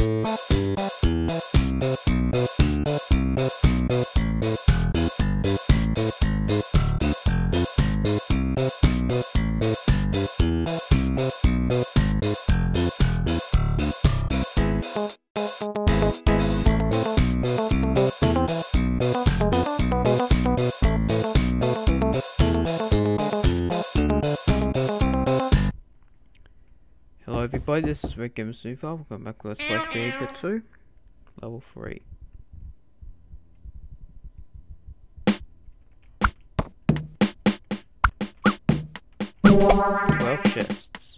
Bye. Everybody, this is Red Gamer Super. Welcome back to Let's Play Speed 2, level 3. Twelve chests.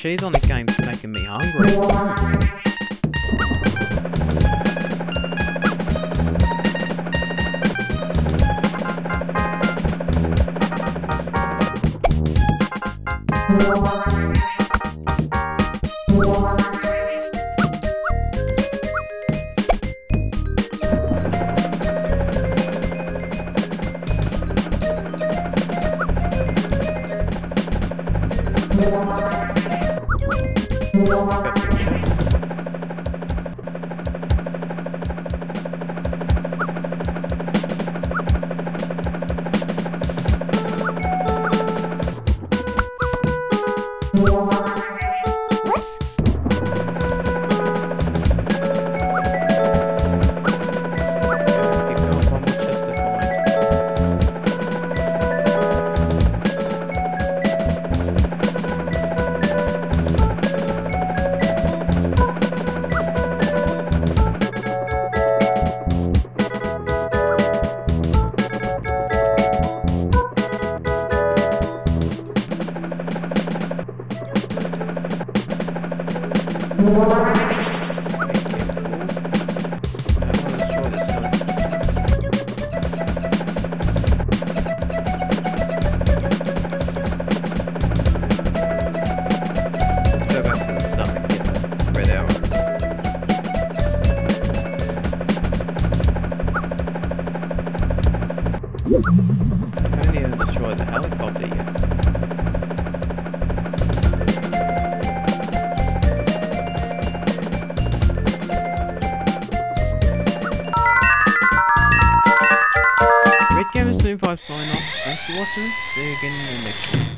Cheese on the game's making me hungry. Got the I haven't even destroyed the helicopter yet. Sign off. Thanks for watching. See you again in the next one.